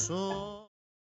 说